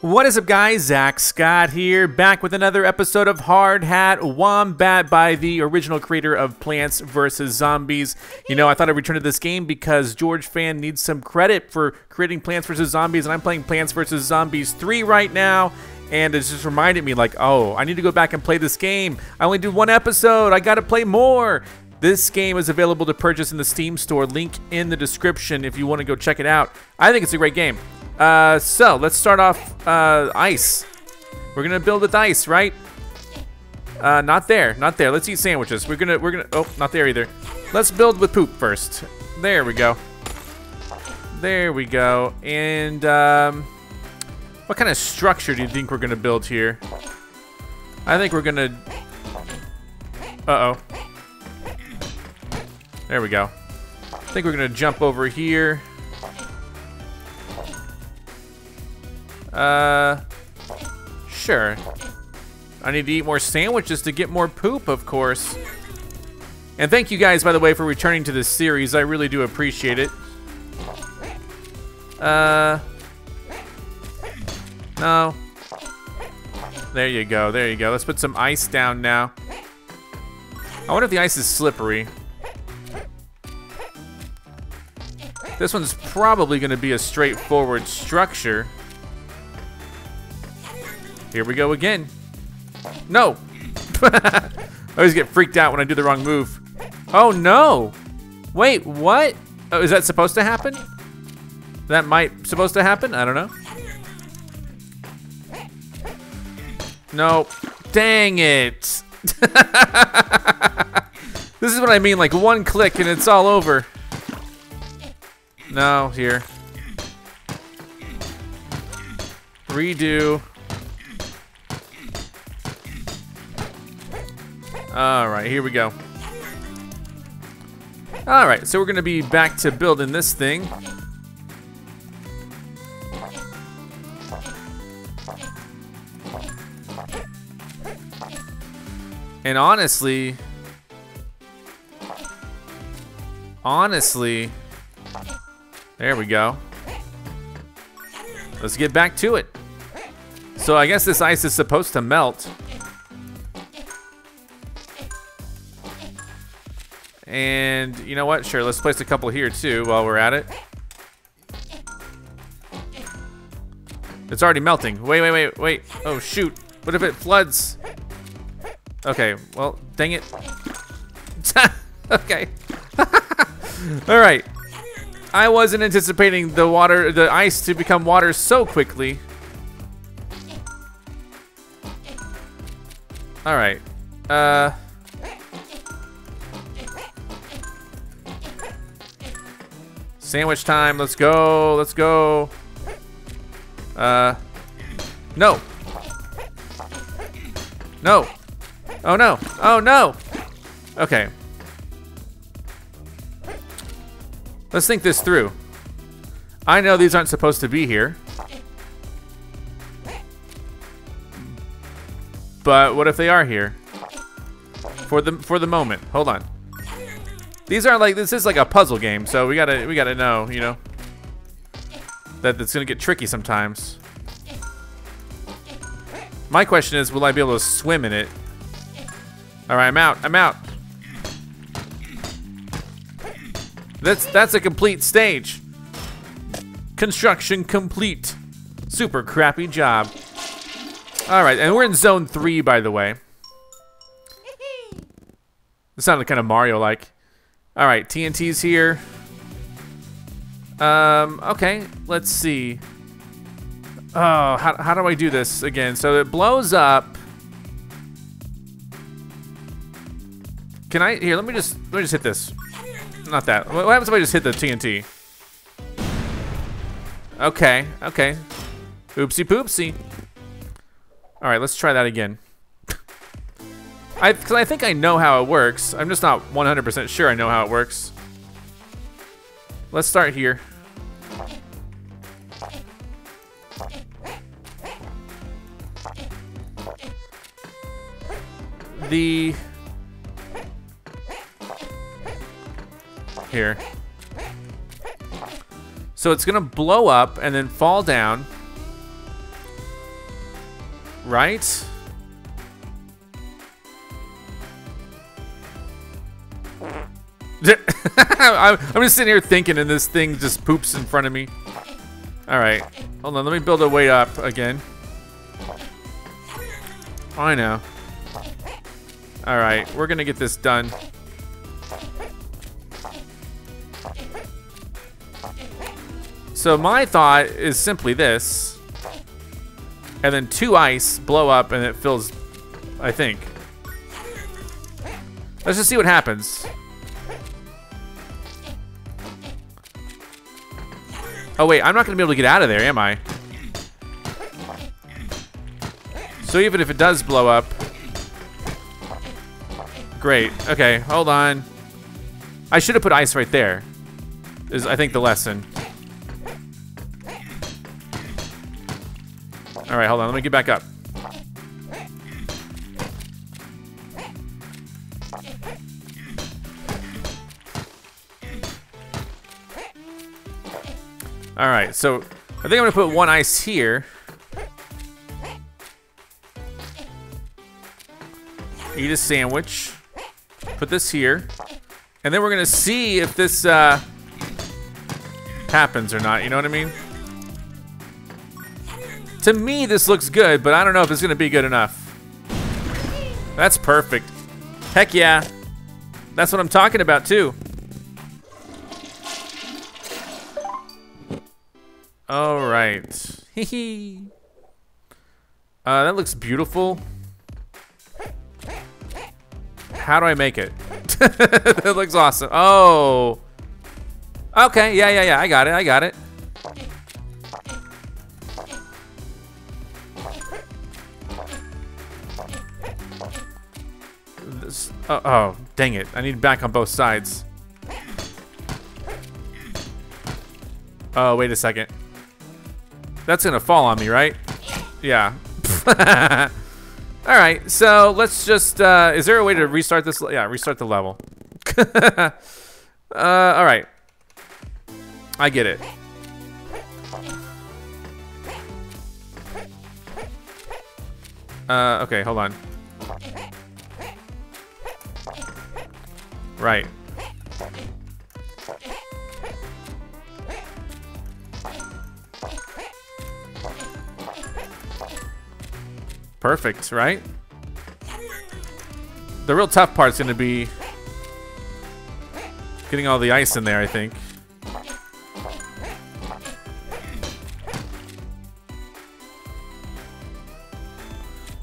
What is up, guys? Zack Scott here, back with another episode of Hardhat Wombat by the original creator of Plants vs. Zombies. You know, I thought I'd return to this game because George Fan needs some credit for creating Plants vs. Zombies, and I'm playing Plants vs. Zombies 3 right now. And it just reminded me, like, oh, I need to go back and play this game. I only did one episode. I gotta play more. This game is available to purchase in the Steam store. Link in the description if you want to go check it out. I think it's a great game. Uh, so let's start off uh, ice. We're gonna build with ice, right? Uh, not there, not there. Let's eat sandwiches. We're gonna, we're gonna. Oh, not there either. Let's build with poop first. There we go. There we go. And um, what kind of structure do you think we're gonna build here? I think we're gonna. Uh oh. There we go. I think we're gonna jump over here. Uh, sure. I need to eat more sandwiches to get more poop, of course. And thank you guys, by the way, for returning to this series. I really do appreciate it. Uh, no. There you go, there you go. Let's put some ice down now. I wonder if the ice is slippery. This one's probably going to be a straightforward structure. Here we go again. No! I always get freaked out when I do the wrong move. Oh no! Wait, what? Oh, is that supposed to happen? That might supposed to happen? I don't know. No. Dang it! this is what I mean, like one click and it's all over. No, here. Redo. All right, here we go. All right, so we're gonna be back to building this thing. And honestly, honestly, there we go. Let's get back to it. So I guess this ice is supposed to melt. And you know what? Sure, let's place a couple here too while we're at it. It's already melting. Wait, wait, wait, wait. Oh, shoot. What if it floods? Okay, well, dang it. okay. All right. I wasn't anticipating the water, the ice to become water so quickly. All right. Uh... Sandwich time. Let's go. Let's go. Uh. No. No. Oh no. Oh no. Okay. Let's think this through. I know these aren't supposed to be here. But what if they are here? For the for the moment. Hold on. These aren't like this is like a puzzle game, so we gotta we gotta know, you know, that it's gonna get tricky sometimes. My question is, will I be able to swim in it? All right, I'm out. I'm out. That's that's a complete stage. Construction complete. Super crappy job. All right, and we're in zone three, by the way. This sounded kind of Mario-like. All right, TNT's here. Um, okay, let's see. Oh, how, how do I do this again? So it blows up. Can I, here, let me just, let me just hit this. Not that. What happens if I just hit the TNT? Okay, okay. Oopsie poopsie. All right, let's try that again. I, cause I think I know how it works. I'm just not 100% sure I know how it works. Let's start here. The... Here. So it's gonna blow up and then fall down. Right? I'm just sitting here thinking and this thing just poops in front of me. Alright. Hold on, let me build a way up again. I know. Alright, we're gonna get this done. So my thought is simply this. And then two ice blow up and it fills, I think. Let's just see what happens. Oh wait, I'm not gonna be able to get out of there, am I? So even if it does blow up, great. Okay, hold on. I should have put ice right there. Is I think the lesson. All right, hold on. Let me get back up. All right, so I think I'm gonna put one ice here. Eat a sandwich. Put this here. And then we're gonna see if this uh, happens or not, you know what I mean? To me, this looks good, but I don't know if it's gonna be good enough. That's perfect. Heck yeah. That's what I'm talking about too. All right. Hee uh, that looks beautiful. How do I make it? that looks awesome. Oh. Okay, yeah, yeah, yeah. I got it. I got it. This, oh, oh, dang it. I need back on both sides. Oh, wait a second. That's gonna fall on me, right? Yeah. all right, so let's just, uh, is there a way to restart this? Yeah, restart the level. uh, all right. I get it. Uh, okay, hold on. Right. Perfect, right? The real tough part's gonna be getting all the ice in there, I think.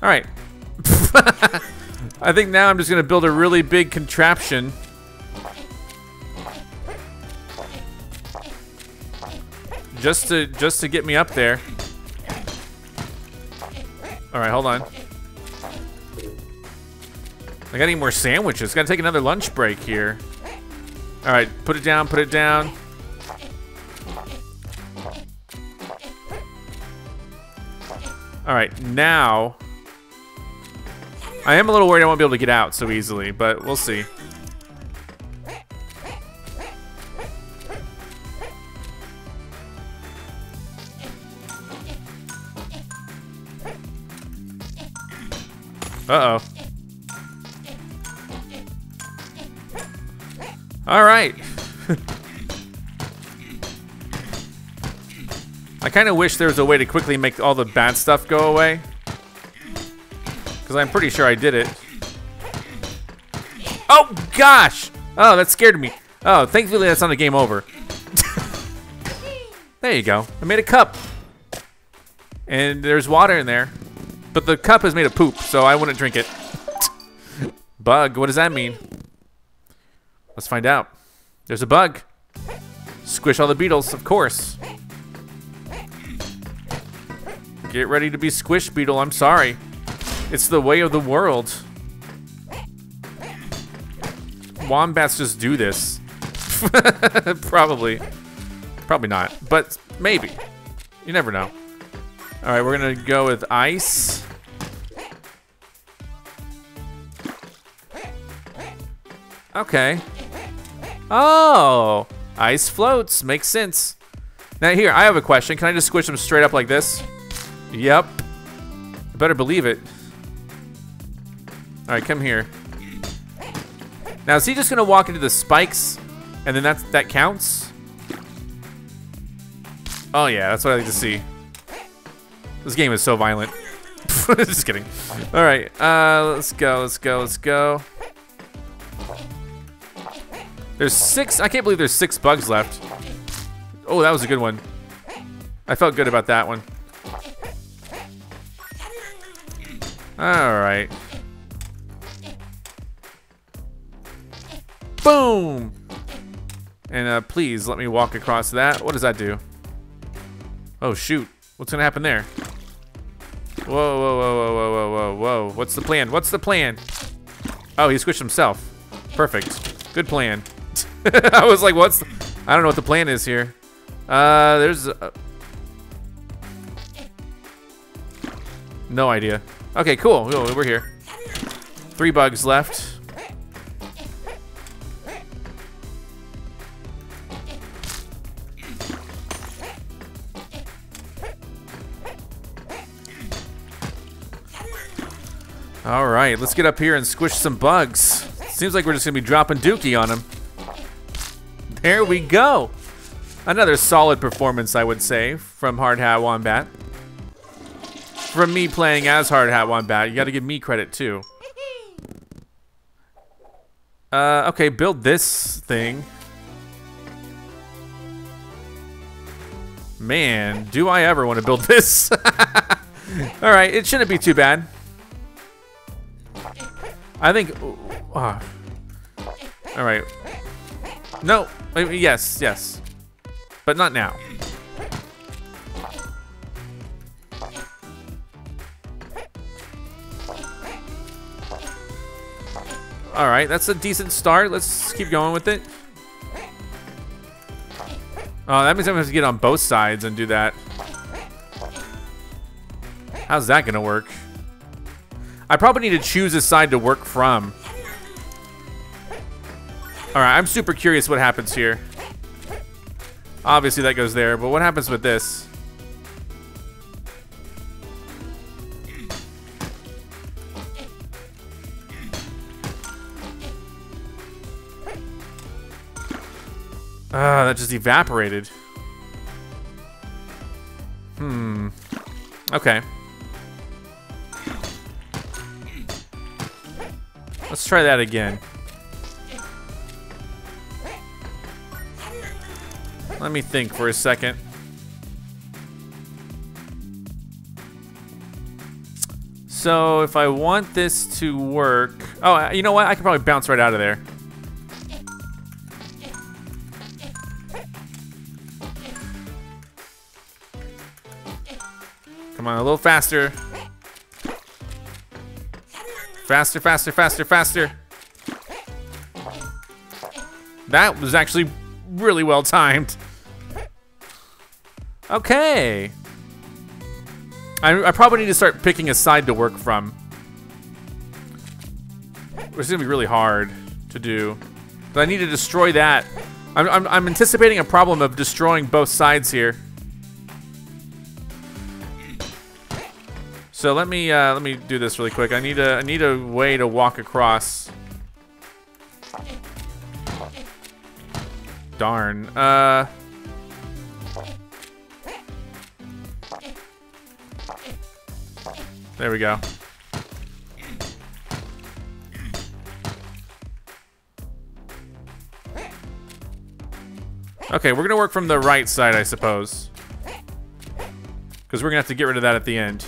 All right. I think now I'm just gonna build a really big contraption. Just to just to get me up there. All right, hold on. I gotta eat more sandwiches. Gotta take another lunch break here. All right, put it down, put it down. All right, now. I am a little worried I won't be able to get out so easily, but we'll see. Uh-oh. All right. I kind of wish there was a way to quickly make all the bad stuff go away. Because I'm pretty sure I did it. Oh, gosh! Oh, that scared me. Oh, thankfully that's not a game over. there you go. I made a cup. And there's water in there. But the cup is made of poop, so I wouldn't drink it. bug, what does that mean? Let's find out. There's a bug. Squish all the beetles, of course. Get ready to be squish beetle, I'm sorry. It's the way of the world. Wombats just do this. Probably. Probably not, but maybe. You never know. All right, we're gonna go with ice. Okay. Oh, ice floats. Makes sense. Now here, I have a question. Can I just squish them straight up like this? Yep. I better believe it. All right, come here. Now, is he just gonna walk into the spikes, and then that's that counts? Oh yeah, that's what I like to see. This game is so violent. just kidding. All right, uh, let's go, let's go, let's go. There's six, I can't believe there's six bugs left. Oh, that was a good one. I felt good about that one. All right. Boom! And uh, please let me walk across that. What does that do? Oh shoot, what's gonna happen there? Whoa, whoa, whoa, whoa, whoa, whoa, whoa, whoa. What's the plan? What's the plan? Oh, he squished himself. Perfect. Good plan. I was like, what's... I don't know what the plan is here. Uh, there's... Uh... No idea. Okay, cool. We're here. Three bugs left. All right, let's get up here and squish some bugs. Seems like we're just gonna be dropping Dookie on him. There we go. Another solid performance, I would say, from Hardhat Wombat. From me playing as Hardhat Wombat, you gotta give me credit too. Uh, okay, build this thing. Man, do I ever want to build this? All right, it shouldn't be too bad. I think. Uh, all right. No. Yes. Yes. But not now. All right, that's a decent start. Let's keep going with it. Oh, that means I'm gonna have to get on both sides and do that. How's that gonna work? I probably need to choose a side to work from. Alright, I'm super curious what happens here. Obviously that goes there, but what happens with this? Ah, that just evaporated. Hmm. Okay. Let's try that again. Let me think for a second. So if I want this to work... Oh, uh, you know what? I can probably bounce right out of there. Come on, a little faster. Faster, faster, faster, faster. That was actually really well timed. Okay. I, I probably need to start picking a side to work from. Which is gonna be really hard to do. But I need to destroy that. I'm, I'm, I'm anticipating a problem of destroying both sides here. So let me uh, let me do this really quick. I need a I need a way to walk across. Darn. Uh. There we go. Okay, we're gonna work from the right side, I suppose. Because we're gonna have to get rid of that at the end.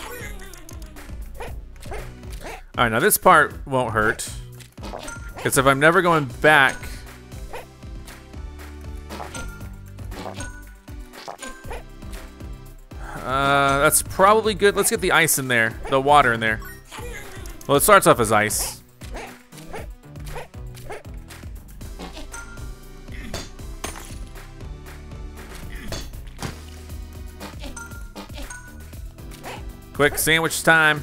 Alright, now this part won't hurt. Because if I'm never going back... probably good. Let's get the ice in there. The water in there. Well, it starts off as ice. Quick sandwich time.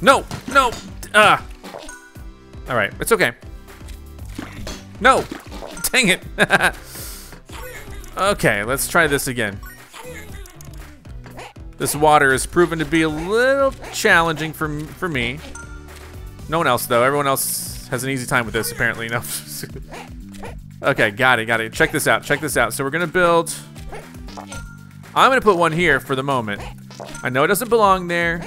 No, no, ah. All right, it's okay. No! Dang it! okay, let's try this again. This water has proven to be a little challenging for, for me. No one else, though. Everyone else has an easy time with this, apparently. No. okay, got it, got it. Check this out, check this out. So we're gonna build... I'm gonna put one here for the moment. I know it doesn't belong there.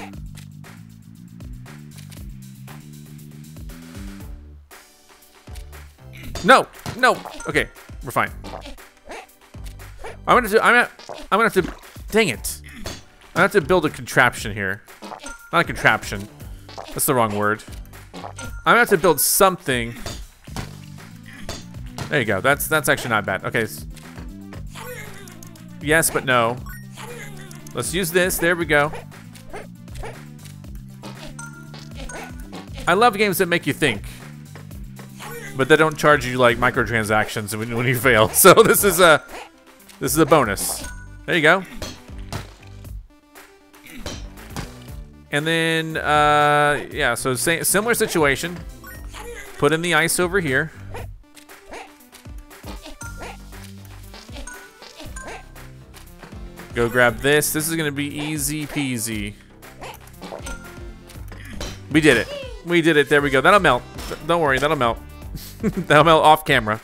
No, no. Okay, we're fine. I'm gonna. Do, I'm gonna. I'm gonna have to. Dang it. I have to build a contraption here. Not a contraption. That's the wrong word. I'm gonna have to build something. There you go. That's that's actually not bad. Okay. Yes, but no. Let's use this. There we go. I love games that make you think. But they don't charge you like microtransactions when, when you fail. So this is a this is a bonus. There you go. And then, uh, yeah, so same, similar situation. Put in the ice over here. Go grab this. This is gonna be easy peasy. We did it. We did it. There we go. That'll melt. Don't worry, that'll melt. that'll melt off camera.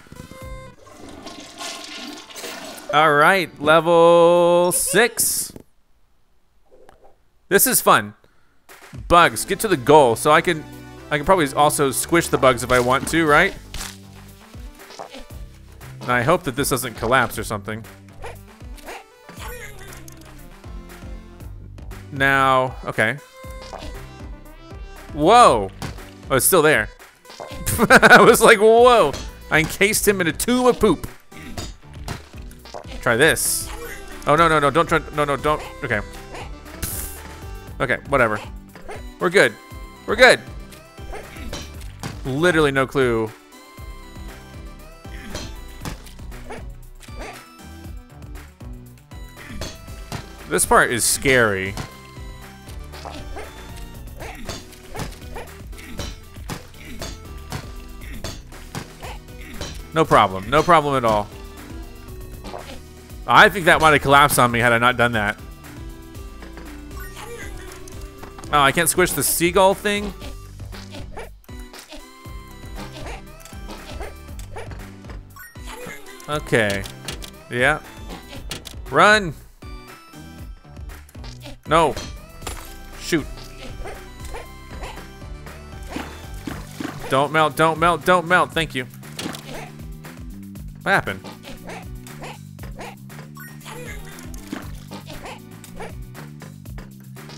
All right, level six. This is fun. Bugs, get to the goal. So I can, I can probably also squish the bugs if I want to, right? I hope that this doesn't collapse or something. Now, okay. Whoa. Oh, it's still there. I was like, whoa. I encased him in a tomb of poop. Try this. Oh, no, no, no, don't try, no, no, don't, okay. Okay, whatever. We're good. We're good. Literally no clue. This part is scary. No problem. No problem at all. I think that might have collapsed on me had I not done that. Oh, I can't squish the seagull thing? Okay. Yeah. Run! No. Shoot. Don't melt, don't melt, don't melt. Thank you. What happened?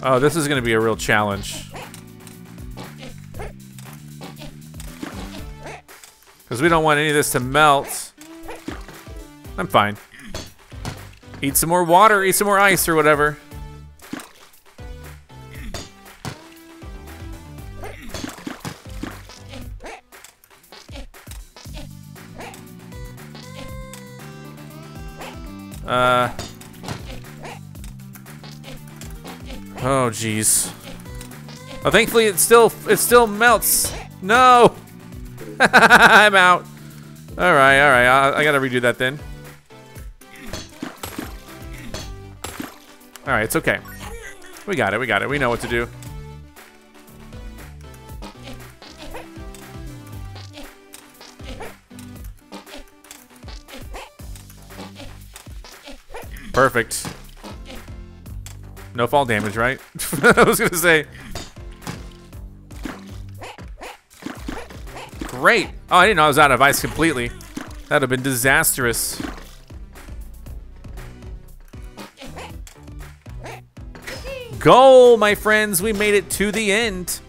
Oh, this is going to be a real challenge. Because we don't want any of this to melt. I'm fine. Eat some more water, eat some more ice or whatever. Jeez. Oh, thankfully it still it still melts. No, I'm out. All right, all right. I, I gotta redo that then. All right, it's okay. We got it. We got it. We know what to do. Perfect. No fall damage, right? I was gonna say. Great. Oh, I didn't know I was out of ice completely. That'd have been disastrous. Goal, my friends. We made it to the end.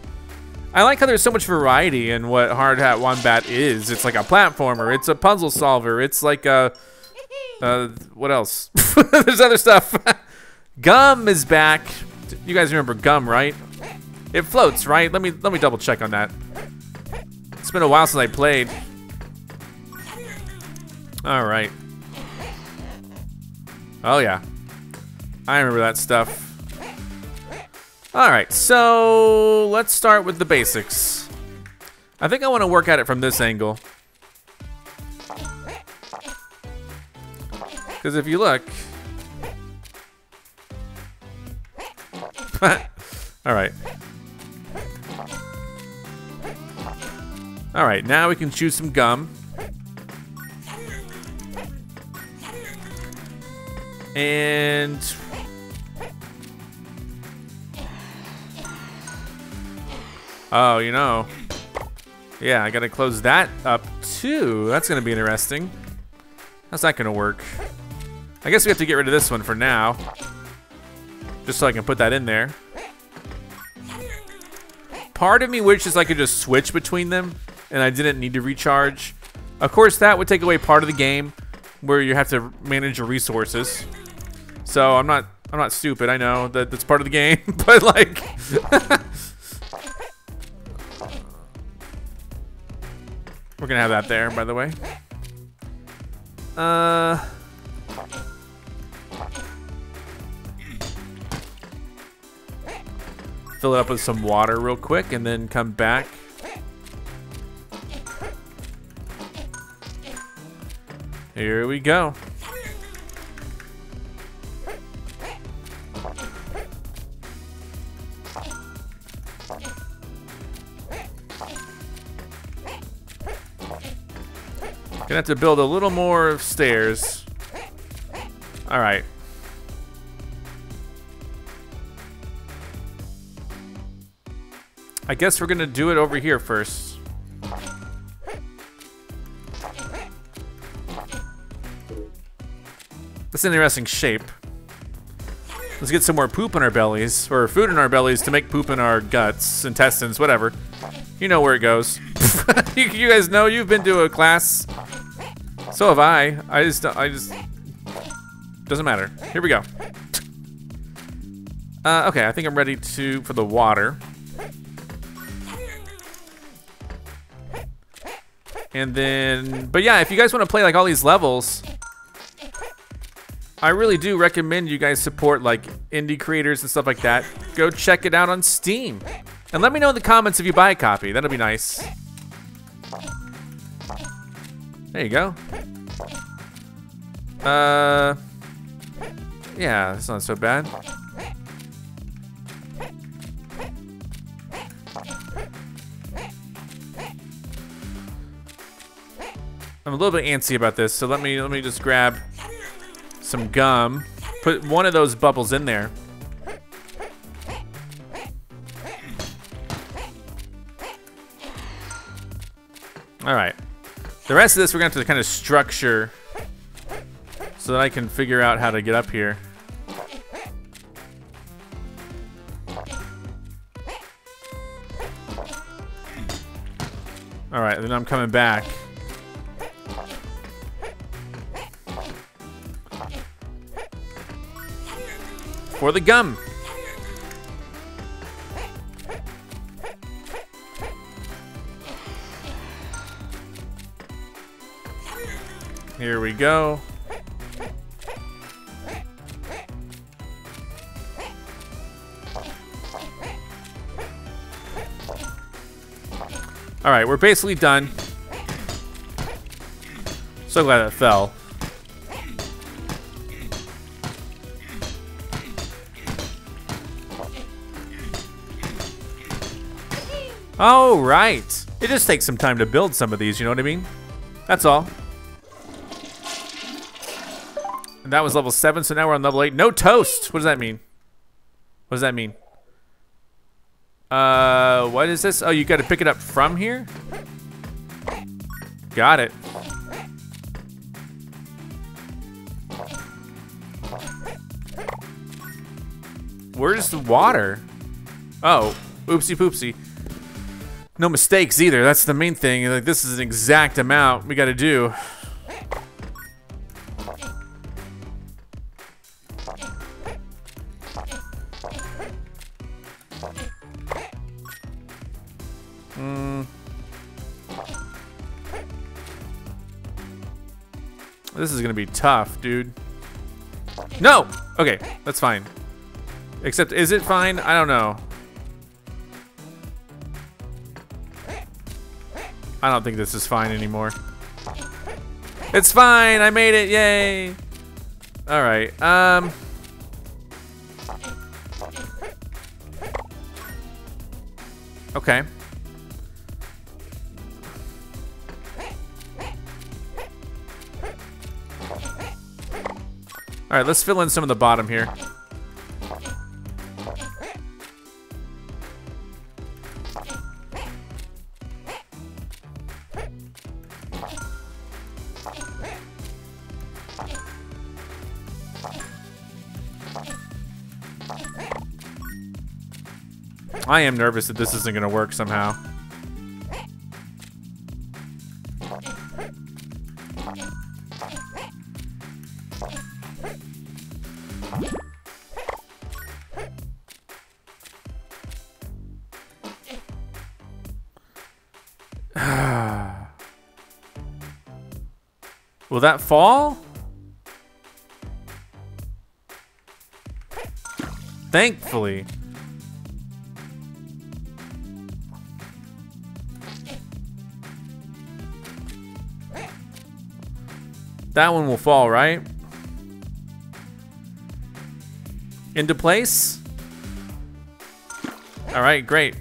I like how there's so much variety in what Hardhat Wombat is. It's like a platformer. It's a puzzle solver. It's like a... Uh, what else? there's other stuff. Gum is back. You guys remember gum, right? It floats, right? Let me let me double check on that. It's been a while since I played. All right. Oh yeah. I remember that stuff. All right, so let's start with the basics. I think I want to work at it from this angle. Because if you look, Alright. Alright, now we can choose some gum. And... Oh, you know. Yeah, I gotta close that up too. That's gonna be interesting. How's that gonna work? I guess we have to get rid of this one for now. Just so I can put that in there. Part of me wishes I could just switch between them and I didn't need to recharge. Of course, that would take away part of the game where you have to manage your resources. So I'm not I'm not stupid. I know that that's part of the game, but like We're gonna have that there, by the way. Uh Fill it up with some water real quick and then come back. Here we go. Gonna have to build a little more stairs. All right. I guess we're gonna do it over here first. That's an interesting shape. Let's get some more poop in our bellies, or food in our bellies to make poop in our guts, intestines, whatever. You know where it goes. you, guys know you've been to a class so have I. I just, I just, doesn't matter. Here we go. Uh, okay, I think I'm ready to, for the water. And then, but yeah, if you guys want to play like all these levels, I really do recommend you guys support like indie creators and stuff like that. Go check it out on Steam. And let me know in the comments if you buy a copy. That'll be nice. There you go. Uh, yeah, that's not so bad. I'm a little bit antsy about this, so let me let me just grab some gum. Put one of those bubbles in there. All right. The rest of this we're going to have to kind of structure so that I can figure out how to get up here. Alright, then I'm coming back. For the gum. Here we go. All right, we're basically done. So glad it fell. Oh, right. It just takes some time to build some of these, you know what I mean? That's all. And that was level 7, so now we're on level 8. No toast! What does that mean? What does that mean? Uh, what is this? Oh, you got to pick it up from here? Got it. Where's the water? Oh, oopsie poopsie. No mistakes either. That's the main thing. Like this is an exact amount we got to do. Hmm. This is gonna be tough, dude. No! Okay, that's fine. Except, is it fine? I don't know. I don't think this is fine anymore. It's fine! I made it! Yay! All right. Um. Okay. All right, let's fill in some of the bottom here. I am nervous that this isn't going to work somehow. Will that fall? Thankfully. That one will fall, right? Into place? All right, great.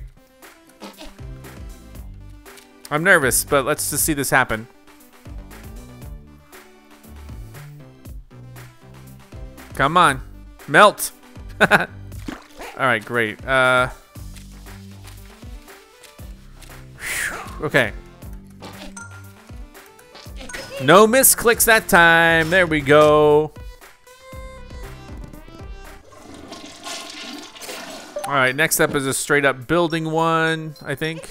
I'm nervous, but let's just see this happen. Come on. Melt. All right, great. Uh, okay. No misclicks that time. There we go. All right, next up is a straight up building one, I think.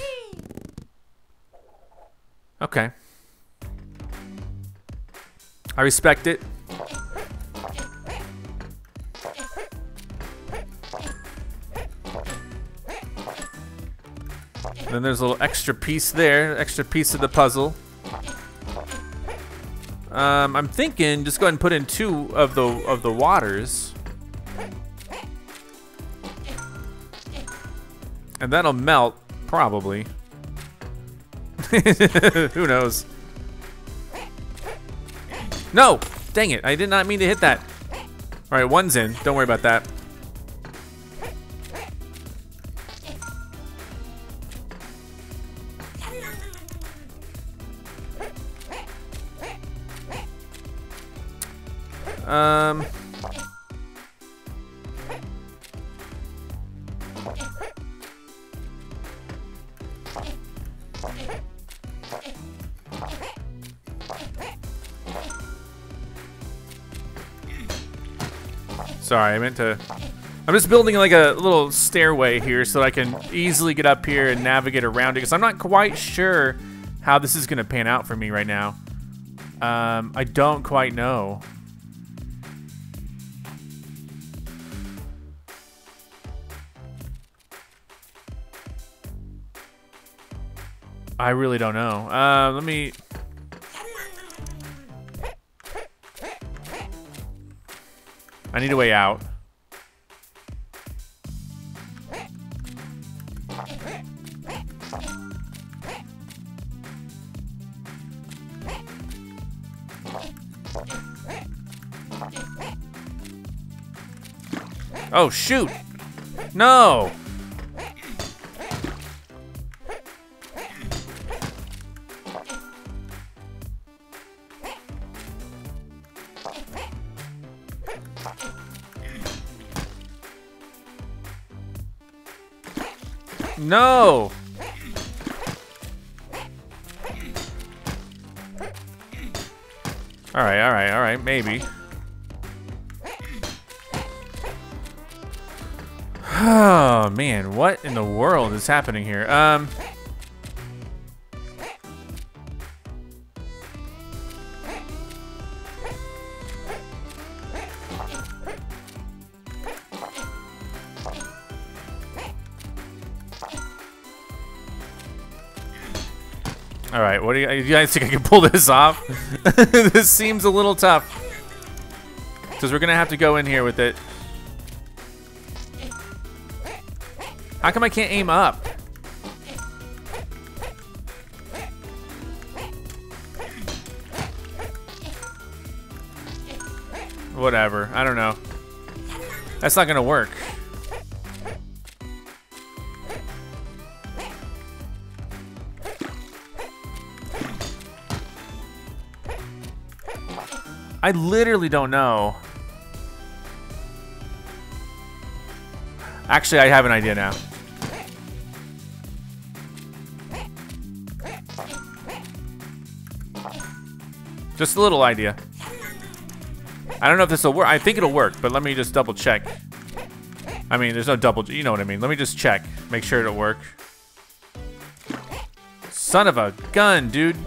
Okay. I respect it. Then there's a little extra piece there, extra piece of the puzzle. Um, I'm thinking just go ahead and put in two of the of the waters. And that'll melt, probably. Who knows? No! Dang it, I did not mean to hit that. Alright, one's in. Don't worry about that. Um. Sorry, I meant to... I'm just building like a little stairway here so I can easily get up here and navigate around it because I'm not quite sure how this is going to pan out for me right now. Um, I don't quite know. I really don't know. Uh, let me... I need a way out. Oh, shoot! No! No! Alright, maybe. Oh, man, what in the world is happening here? Um... All right, what do you, you guys think I can pull this off? this seems a little tough. Because we're going to have to go in here with it. How come I can't aim up? Whatever. I don't know. That's not gonna work. I literally don't know. Actually, I have an idea now. Just a little idea. I don't know if this will work. I think it'll work, but let me just double check. I mean, there's no double, you know what I mean. Let me just check. Make sure it'll work. Son of a gun, dude.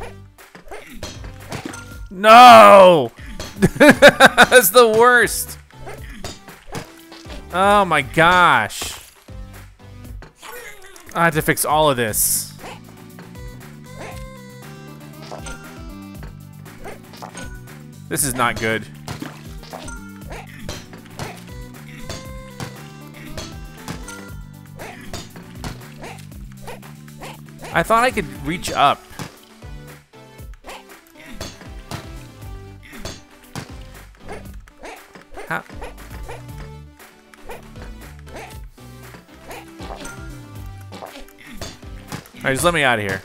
No! That's the worst. Oh my gosh. I have to fix all of this. This is not good. I thought I could reach up. How? Alright, just let me out of here.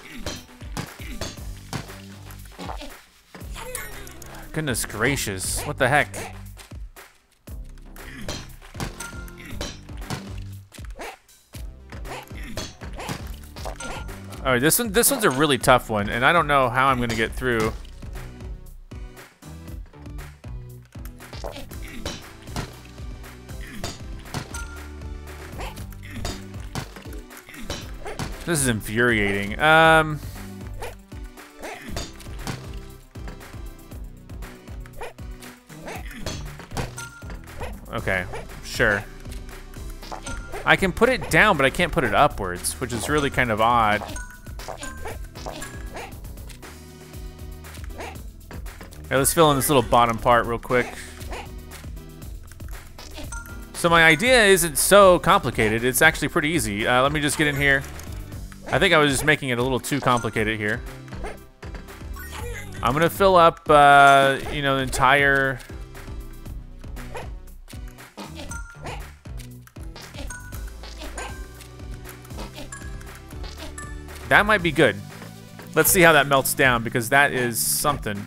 Goodness gracious, what the heck? All right, this one, this one's a really tough one, and I don't know how I'm gonna get through. This is infuriating. Um. Okay, sure. I can put it down, but I can't put it upwards, which is really kind of odd. Okay, let's fill in this little bottom part real quick. So my idea isn't so complicated. It's actually pretty easy. Uh, let me just get in here. I think I was just making it a little too complicated here. I'm gonna fill up, uh, you know, the entire... That might be good. Let's see how that melts down because that is something.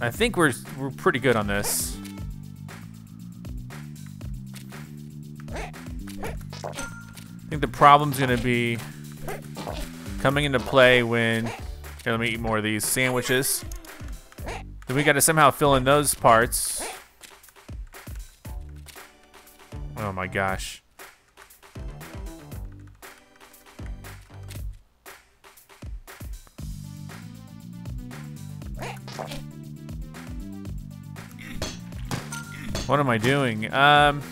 I think we're we're pretty good on this. Think the problem's gonna be coming into play when let me eat more of these sandwiches. Then we gotta somehow fill in those parts. Oh my gosh. What am I doing? Um...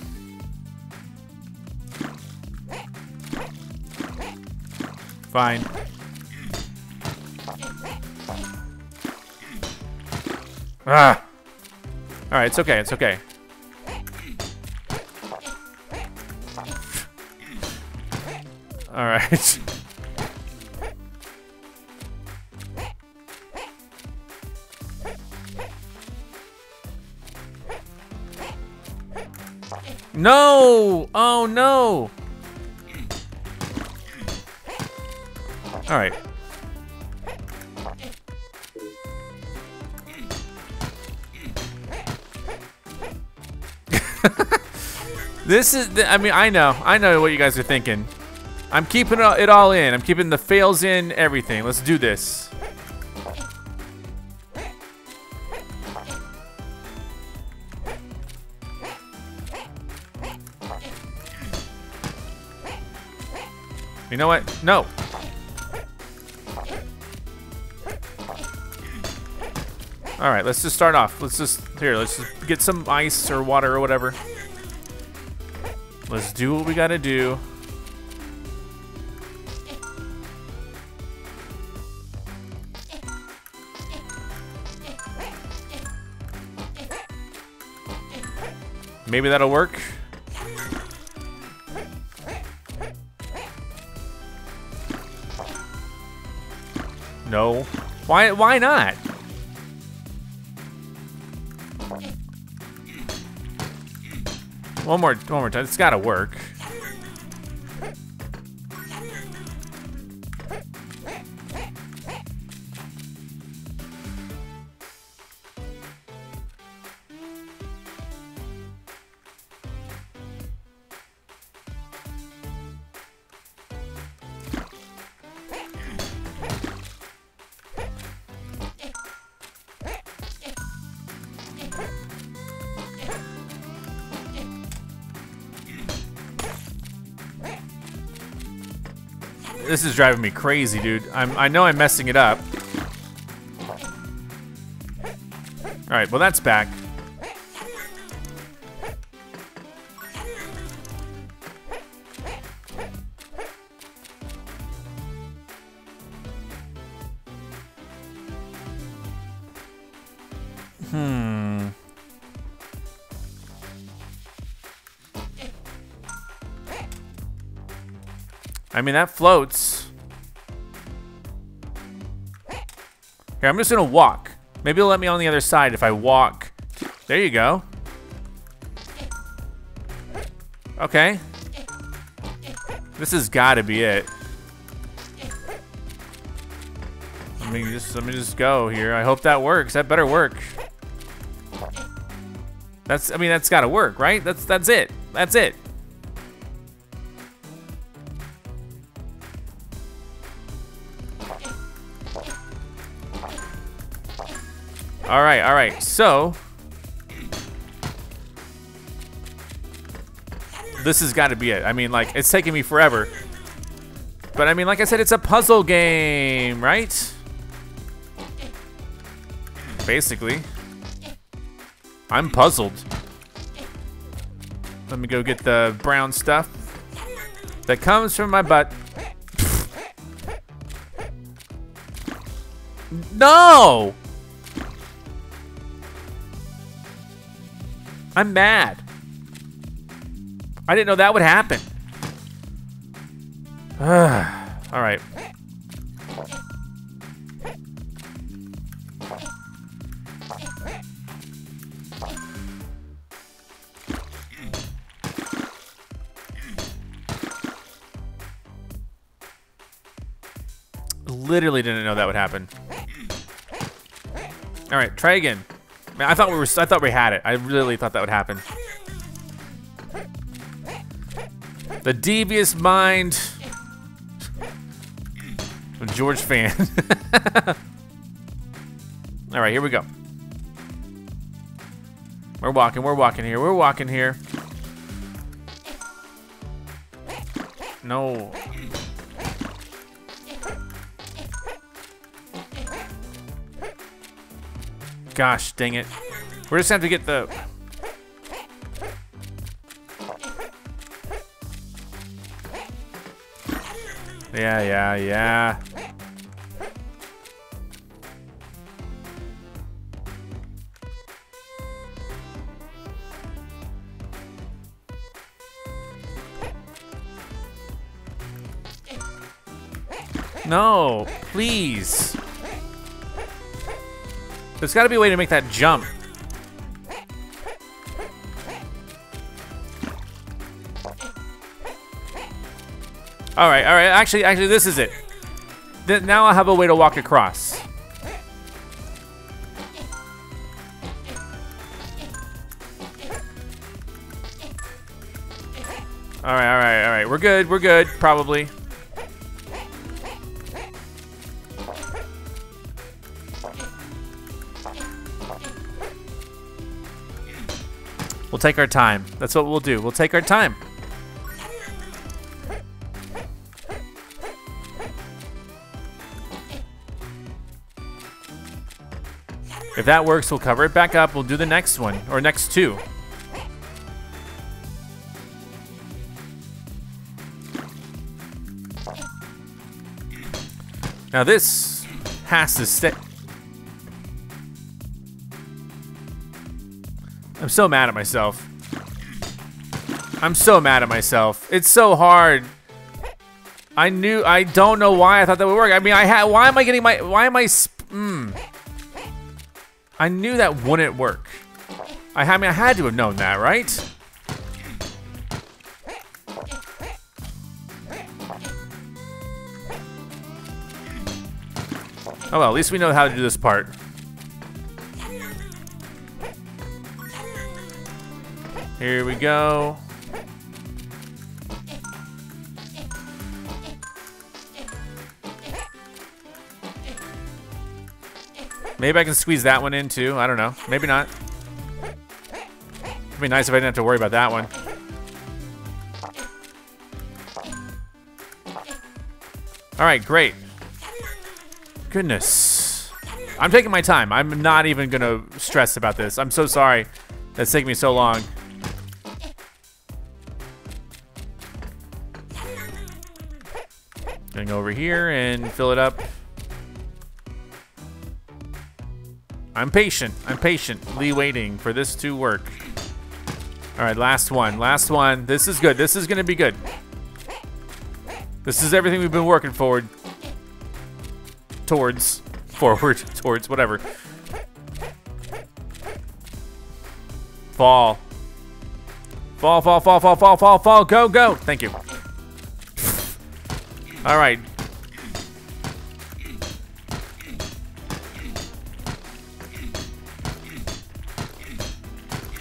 Fine. Ah! Alright, it's okay, it's okay. Alright. No! Oh no! Alright. this is, the, I mean, I know. I know what you guys are thinking. I'm keeping it all in. I'm keeping the fails in, everything. Let's do this. You know what? No. All right, let's just start off. Let's just, here, let's just get some ice or water or whatever. Let's do what we gotta do. Maybe that'll work. No. Why why not? One more, one more time. It's gotta work. This is driving me crazy, dude. I'm, I know I'm messing it up. All right, well that's back. I mean, that floats. Here, I'm just gonna walk. Maybe it'll let me on the other side if I walk. There you go. Okay. This has gotta be it. Let me just let me just go here. I hope that works. That better work. That's I mean that's gotta work, right? That's that's it. That's it. All right, all right. So this has got to be it. I mean, like it's taking me forever. But I mean, like I said, it's a puzzle game, right? Basically. I'm puzzled. Let me go get the brown stuff that comes from my butt. No! I'm mad. I didn't know that would happen. All right. Literally didn't know that would happen. All right, try again. Man, I thought we were. I thought we had it. I really thought that would happen. The devious mind George Fan. All right, here we go. We're walking. We're walking here. We're walking here. No. Gosh, dang it. We're just gonna have to get the... Yeah, yeah, yeah. No, please. There's got to be a way to make that jump. All right, all right. Actually, actually, this is it. Th now I have a way to walk across. All right, all right, all right. We're good. We're good. Probably. We'll take our time. That's what we'll do. We'll take our time. If that works, we'll cover it back up. We'll do the next one, or next two. Now this has to stay. I'm so mad at myself. I'm so mad at myself. It's so hard. I knew, I don't know why I thought that would work. I mean, I had, why am I getting my, why am I, mm. I knew that wouldn't work. I, I mean, I had to have known that, right? Oh well, at least we know how to do this part. Here we go. Maybe I can squeeze that one in too. I don't know. Maybe not. It'd be nice if I didn't have to worry about that one. All right, great. Goodness. I'm taking my time. I'm not even gonna stress about this. I'm so sorry that's taking me so long. Over here and fill it up. I'm patient. I'm patiently waiting for this to work. All right, last one. Last one. This is good. This is going to be good. This is everything we've been working forward. Towards. Forward. Towards. Whatever. Fall. Fall, fall, fall, fall, fall, fall, fall. Go, go. Thank you. All right.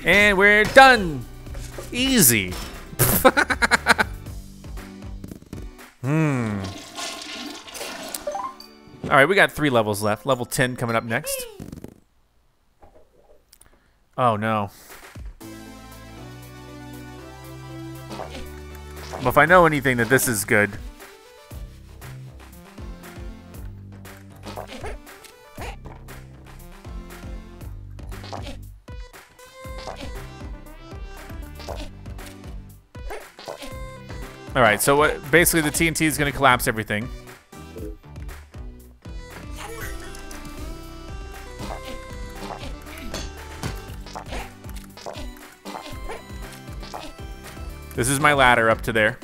And we're done. Easy. hmm. All right, we got three levels left. Level 10 coming up next. Oh, no. If I know anything, that this is good. All right, so what? Basically, the TNT is going to collapse everything. This is my ladder up to there.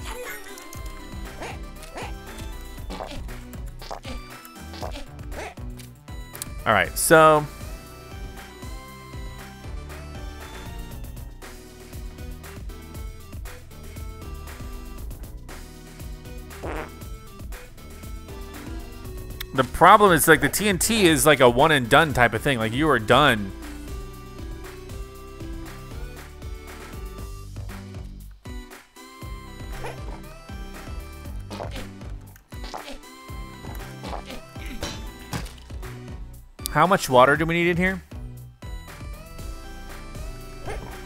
All right, so problem is like the TNT is like a one and done type of thing. Like you are done. How much water do we need in here?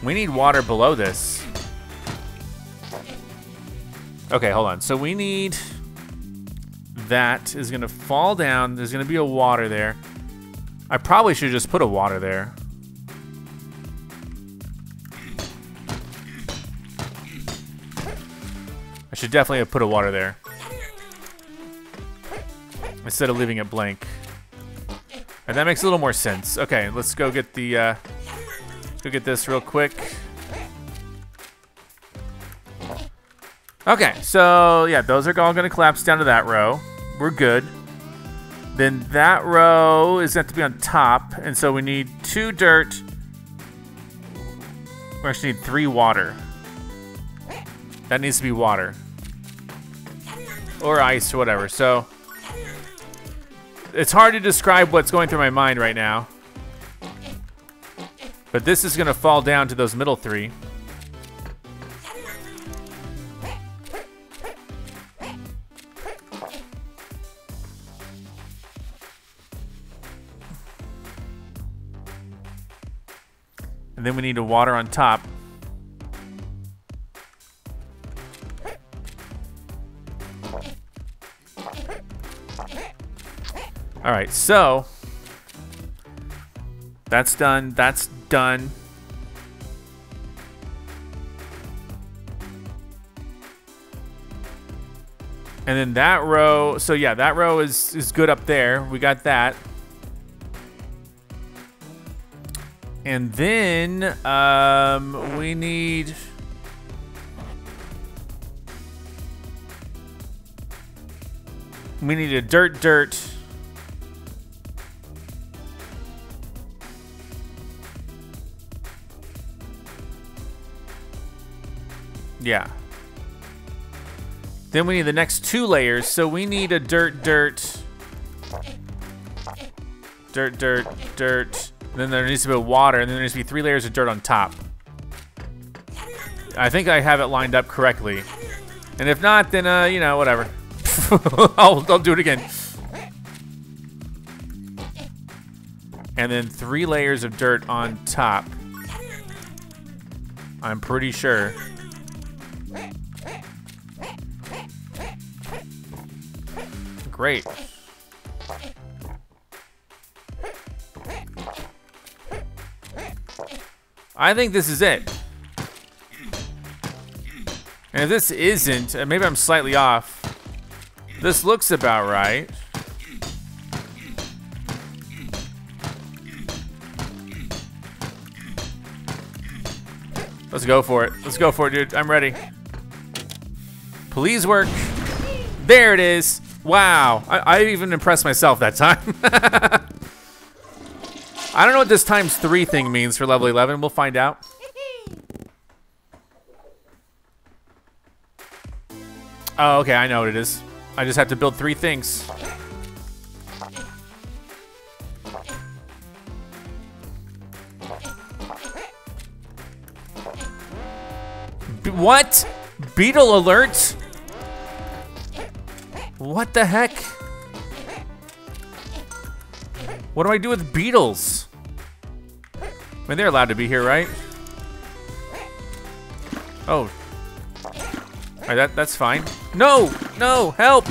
We need water below this. Okay, hold on. So we need that is going to fall down. There's going to be a water there. I probably should just put a water there. I should definitely have put a water there. Instead of leaving it blank. And that makes a little more sense. Okay, let's go get the, uh, go get this real quick. Okay, so yeah, those are all gonna collapse down to that row we're good. Then that row is going to be on top, and so we need two dirt. We actually need three water. That needs to be water. Or ice or whatever. So it's hard to describe what's going through my mind right now. But this is going to fall down to those middle three. Then we need to water on top. All right, so that's done. That's done. And then that row, so yeah, that row is, is good up there. We got that. And then um, we need... We need a dirt dirt. Yeah. Then we need the next two layers. So we need a dirt dirt Dirt, dirt, dirt. And then there needs to be water, and then there needs to be three layers of dirt on top. I think I have it lined up correctly. And if not, then, uh, you know, whatever. I'll, I'll do it again. And then three layers of dirt on top. I'm pretty sure. Great. I think this is it. And if this isn't, uh, maybe I'm slightly off. This looks about right. Let's go for it. Let's go for it, dude. I'm ready. Please work. There it is. Wow. I, I even impressed myself that time. I don't know what this times three thing means for level 11. We'll find out. Oh, okay. I know what it is. I just have to build three things. B what? Beetle alert? What the heck? What do I do with beetles? I mean, they're allowed to be here, right? Oh. Alright, that, that's fine. No! No! Help!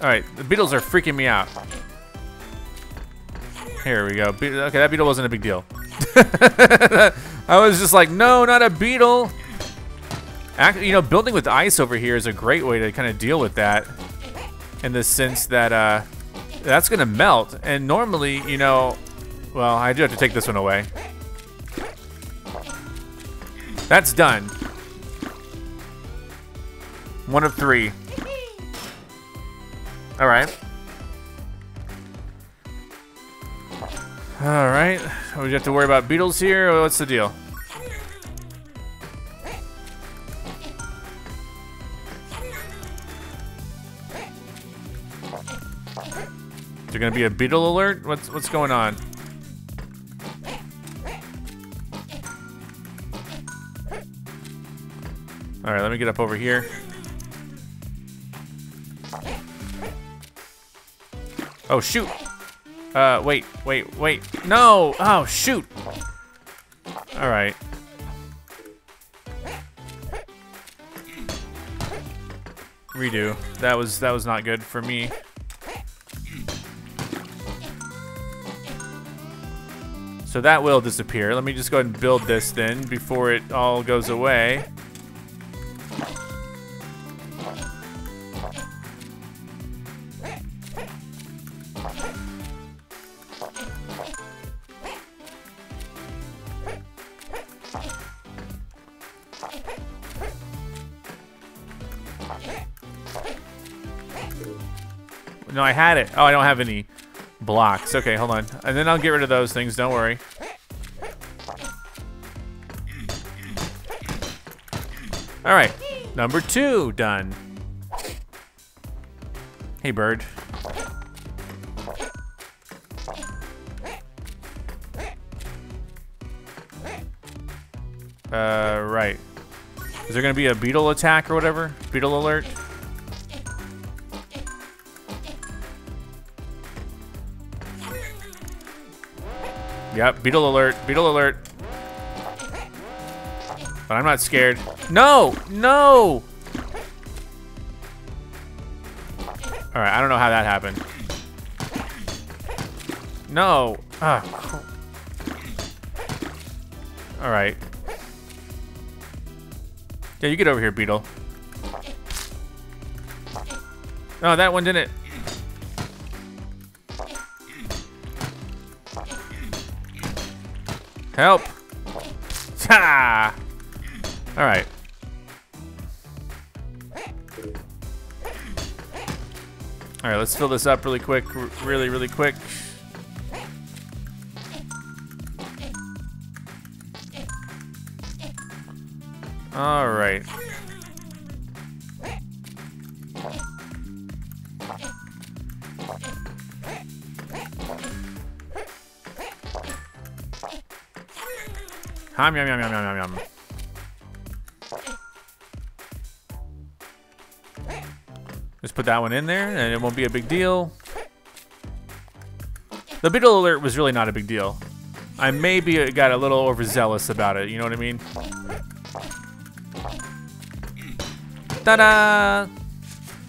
Alright, the beetles are freaking me out. Here we go. Be okay, that beetle wasn't a big deal. I was just like, no, not a beetle. Act you know, building with ice over here is a great way to kind of deal with that. In the sense that, uh, that's gonna melt. And normally, you know, well, I do have to take this one away. That's done. One of three. All right. All right. We have to worry about beetles here. What's the deal? Is there gonna be a beetle alert? What's what's going on? All right, let me get up over here. Oh shoot! Uh, wait, wait, wait. No! Oh shoot! All right. Redo. That was that was not good for me. So that will disappear. Let me just go ahead and build this then before it all goes away. No, I had it. Oh, I don't have any blocks. Okay, hold on. And then I'll get rid of those things. Don't worry. All right. Number two done. Hey, bird. Uh, right. Is there gonna be a beetle attack or whatever? Beetle alert? Yep, beetle alert, beetle alert. But I'm not scared. No, no! All right, I don't know how that happened. No. Ah. All right. Yeah, you get over here, Beetle. No, that one didn't. Help! Ha! All right. All right, let's fill this up really quick, really, really quick. All Hum, yum, yum, yum, yum, yum, yum. Just put that one in there, and it won't be a big deal. The beetle alert was really not a big deal. I maybe got a little overzealous about it, you know what I mean? Ta-da!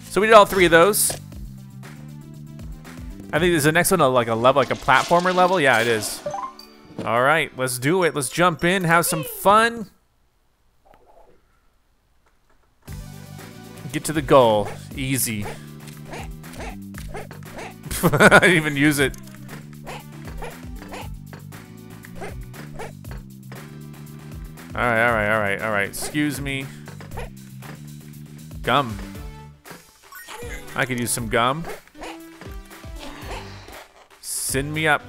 So we did all three of those. I think is the next one like a level, like a platformer level? Yeah, it is. All right, let's do it. Let's jump in, have some fun. Get to the goal. Easy. I didn't even use it. All right, all right, all right, all right. Excuse me. Gum. I could use some gum. Send me up.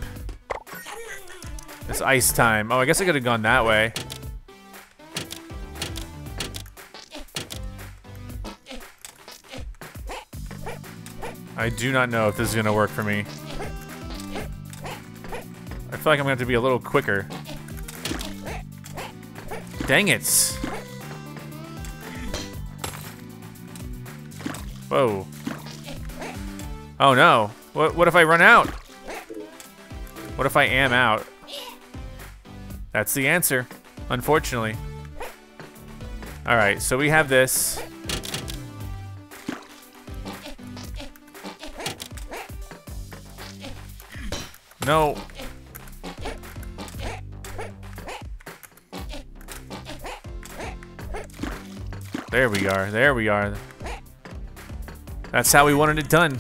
It's ice time. Oh, I guess I could have gone that way. I do not know if this is to work for me. I feel like I'm to have to be a little quicker. Dang it. Whoa. Oh no. What, what if I run out? What if I am out? That's the answer, unfortunately. Alright, so we have this. No. There we are. There we are. That's how we wanted it done.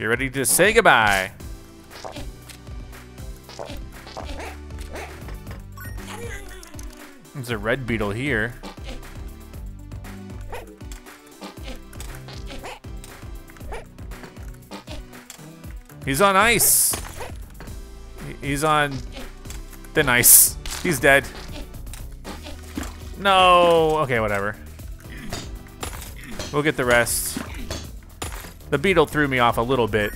Get ready to say goodbye. There's a red beetle here. He's on ice. He's on thin ice. He's dead. No. Okay, whatever. We'll get the rest. The beetle threw me off a little bit.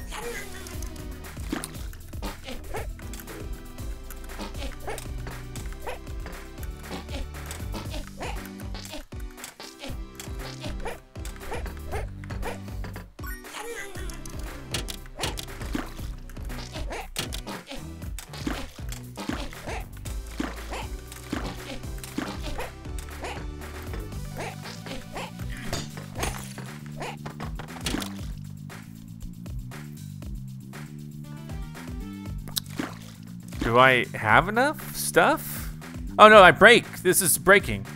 I have enough stuff? Oh no, I break. This is breaking.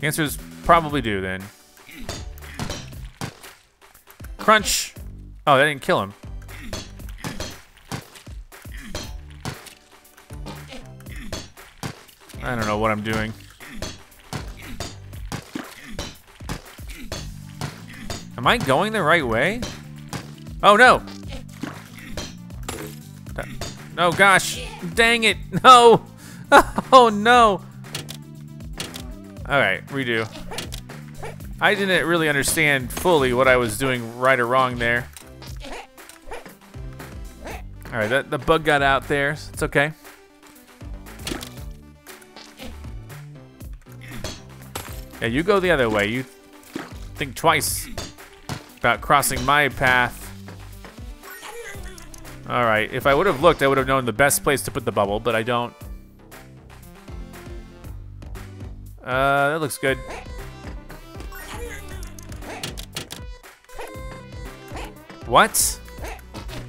The answer is probably do then. Crunch. Oh, that didn't kill him. I don't know what I'm doing. Am I going the right way? Oh no! Oh gosh, dang it, no! Oh no! Alright, redo. I didn't really understand fully what I was doing right or wrong there. Alright, that the bug got out there. It's okay. Yeah, you go the other way. You think twice about crossing my path. All right, if I would have looked, I would have known the best place to put the bubble, but I don't. Uh, that looks good. What?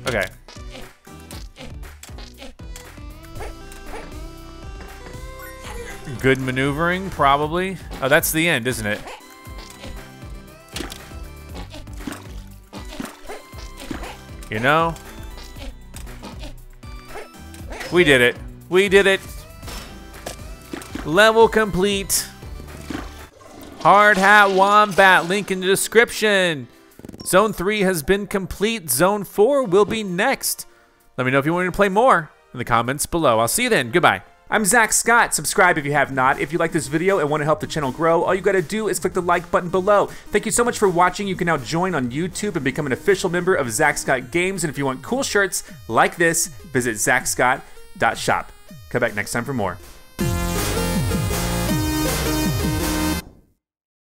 Okay. Good maneuvering, probably. Oh, that's the end, isn't it? You know? We did it. We did it. Level complete. Hardhat Wombat, link in the description. Zone 3 has been complete. Zone 4 will be next. Let me know if you want me to play more in the comments below. I'll see you then. Goodbye. I'm Zack Scott. Subscribe if you have not. If you like this video and want to help the channel grow, all you gotta do is click the like button below. Thank you so much for watching. You can now join on YouTube and become an official member of Zack Scott Games. And if you want cool shirts like this, visit zackscott.shop. Come back next time for more.